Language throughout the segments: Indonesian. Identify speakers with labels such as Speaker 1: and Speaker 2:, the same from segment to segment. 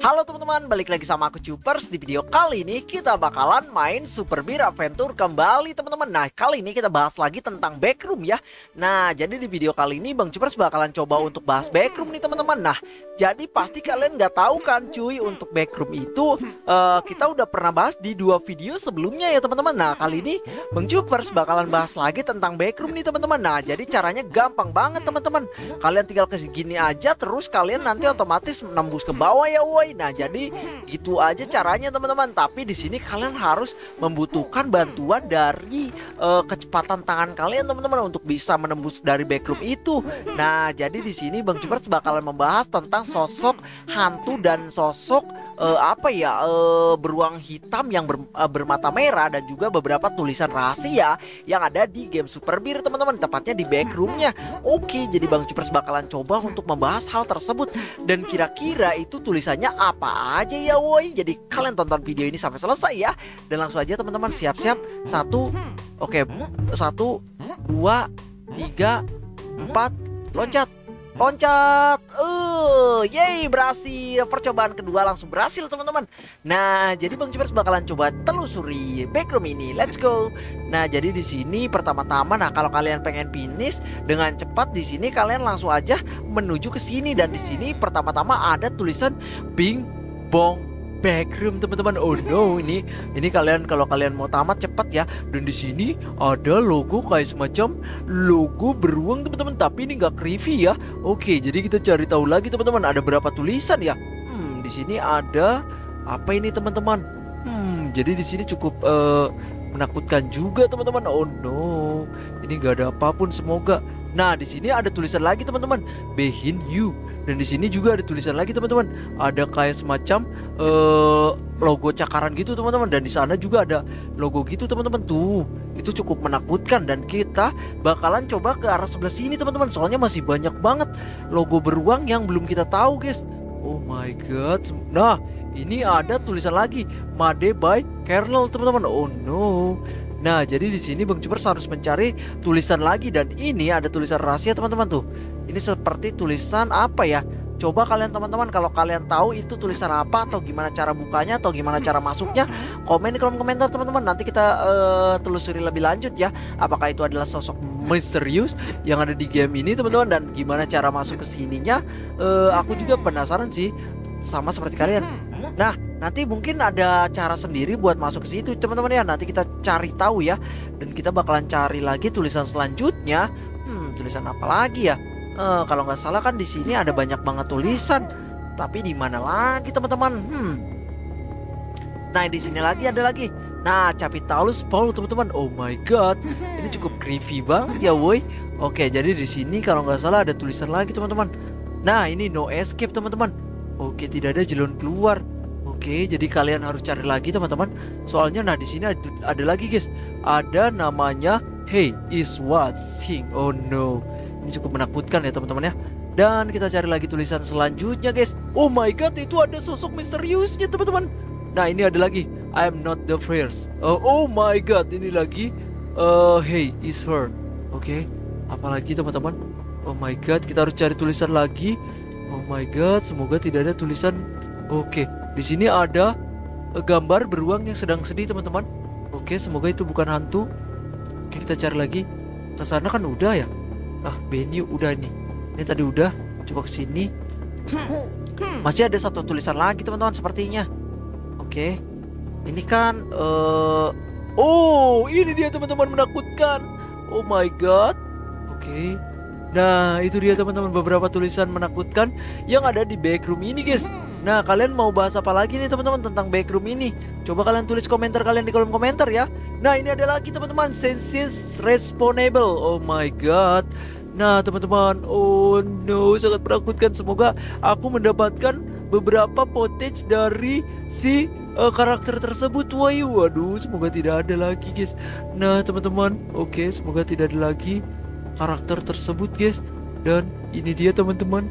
Speaker 1: Halo teman-teman, balik lagi sama aku Cupers Di video kali ini kita bakalan main Super Beer Adventure kembali teman-teman. Nah kali ini kita bahas lagi tentang backroom ya. Nah jadi di video kali ini Bang Cupers bakalan coba untuk bahas backroom nih teman-teman. Nah jadi pasti kalian nggak tahu kan cuy Untuk backroom itu uh, kita udah pernah bahas di dua video sebelumnya ya teman-teman Nah kali ini Bang Cupers bakalan bahas lagi tentang backroom nih teman-teman Nah jadi caranya gampang banget teman-teman Kalian tinggal ke gini aja terus kalian nanti otomatis nembus ke bawah ya woi Nah, jadi gitu aja caranya teman-teman. Tapi di sini kalian harus membutuhkan bantuan dari uh, kecepatan tangan kalian teman-teman untuk bisa menembus dari backroom itu. Nah, jadi di sini Bang Cipers bakalan membahas tentang sosok hantu dan sosok uh, apa ya uh, beruang hitam yang ber, uh, bermata merah dan juga beberapa tulisan rahasia yang ada di game Super Beer teman-teman. Tepatnya di backroomnya. Oke jadi Bang Cupers bakalan coba untuk membahas hal tersebut. Dan kira-kira itu tulisannya apa aja ya woi? Jadi kalian tonton video ini sampai selesai ya. Dan langsung aja teman-teman siap-siap. Satu oke satu dua tiga empat loncat loncat. Uh yay berhasil. Percobaan kedua langsung berhasil teman-teman. Nah jadi bang Cipers bakalan coba telusuri backroom ini. Let's go. Nah jadi di sini pertama-tama nah kalau kalian pengen finish dengan cepat di sini kalian langsung aja menuju ke sini. Dan di sini pertama-tama ada tulisan Bing Bong backroom teman-teman. Oh no, ini ini kalian kalau kalian mau tamat cepat ya. Dan di sini ada logo kayak semacam logo beruang teman-teman. Tapi ini nggak creepy ya. Oke, jadi kita cari tahu lagi teman-teman. Ada berapa tulisan ya? Hmm, di sini ada apa ini teman-teman? Hmm, jadi di sini cukup uh, menakutkan juga teman-teman. Oh no, ini nggak ada apa pun. Semoga. Nah, di sini ada tulisan lagi teman-teman. Behind you dan di sini juga ada tulisan lagi teman-teman. Ada kayak semacam uh, logo cakaran gitu teman-teman dan di sana juga ada logo gitu teman-teman tuh. Itu cukup menakutkan dan kita bakalan coba ke arah sebelah sini teman-teman. Soalnya masih banyak banget logo beruang yang belum kita tahu, guys. Oh my god. Nah, ini ada tulisan lagi Made by Kernel teman-teman. Oh no. Nah, jadi di sini Bang Cupers harus mencari tulisan lagi dan ini ada tulisan rahasia teman-teman tuh. Ini seperti tulisan apa ya? Coba kalian teman-teman kalau kalian tahu itu tulisan apa atau gimana cara bukanya atau gimana cara masuknya, komen di kolom komentar teman-teman. Nanti kita uh, telusuri lebih lanjut ya. Apakah itu adalah sosok misterius yang ada di game ini teman-teman dan gimana cara masuk ke sininya? Uh, aku juga penasaran sih sama seperti kalian. Nah, nanti mungkin ada cara sendiri buat masuk ke situ teman-teman ya. Nanti kita cari tahu ya. Dan kita bakalan cari lagi tulisan selanjutnya. Hmm, tulisan apa lagi ya? Uh, kalau nggak salah kan di sini ada banyak banget tulisan. Tapi di mana lagi teman-teman? Hmm. Nah di sini lagi ada lagi. Nah Capitolus Paul teman-teman. Oh my god, ini cukup creepy banget ya woi. Oke jadi di sini kalau nggak salah ada tulisan lagi teman-teman. Nah ini no escape teman-teman. Oke tidak ada jalan keluar. Oke jadi kalian harus cari lagi teman-teman. Soalnya nah di sini ada, ada lagi guys. Ada namanya Hey is what sing. Oh no. Ini cukup menakutkan ya teman-teman ya. Dan kita cari lagi tulisan selanjutnya guys. Oh my god, itu ada sosok misteriusnya teman-teman. Nah ini ada lagi. I'm not the first. Uh, oh my god, ini lagi. Uh, hey, is her. Oke. Okay. Apalagi teman-teman. Oh my god, kita harus cari tulisan lagi. Oh my god, semoga tidak ada tulisan. Oke, okay. di sini ada uh, gambar beruang yang sedang sedih teman-teman. Oke, okay, semoga itu bukan hantu. Oke, kita cari lagi. Ke sana kan udah ya. Ah, venue udah nih. Ini tadi udah. Coba ke sini. Masih ada satu tulisan lagi teman-teman sepertinya. Oke. Ini kan uh... Oh, ini dia teman-teman menakutkan. Oh my god. Oke. Nah, itu dia teman-teman beberapa tulisan menakutkan yang ada di backroom ini, guys. Nah, kalian mau bahas apa lagi nih teman-teman tentang backroom ini? Coba kalian tulis komentar kalian di kolom komentar ya. Nah, ini ada lagi teman-teman, senses responsible. Oh my god. Nah, teman-teman, oh no, sangat menakutkan. Semoga aku mendapatkan beberapa footage dari si uh, karakter tersebut. Wah, waduh, semoga tidak ada lagi, guys. Nah, teman-teman, oke, okay, semoga tidak ada lagi karakter tersebut guys dan ini dia teman-teman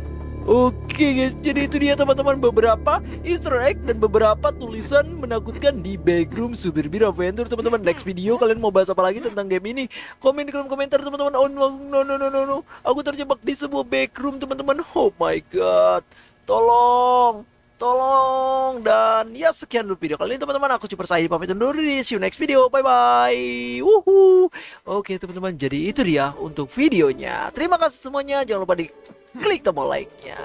Speaker 1: Oke guys, jadi itu dia teman-teman beberapa easter egg dan beberapa tulisan menakutkan di backroom Super Beer Adventure teman-teman. Next video kalian mau bahas apa lagi tentang game ini? Komen di kolom komentar teman-teman. Oh no no no no no no. Aku terjebak di sebuah backroom teman-teman. Oh my god. Tolong. Tolong. Dan ya sekian dulu video kali ini teman-teman. Aku Super Sahid pamit undur diri. See you next video. Bye bye. Wuhu. Oke teman-teman. Jadi itu dia untuk videonya. Terima kasih semuanya. Jangan lupa di klik tombol like-nya.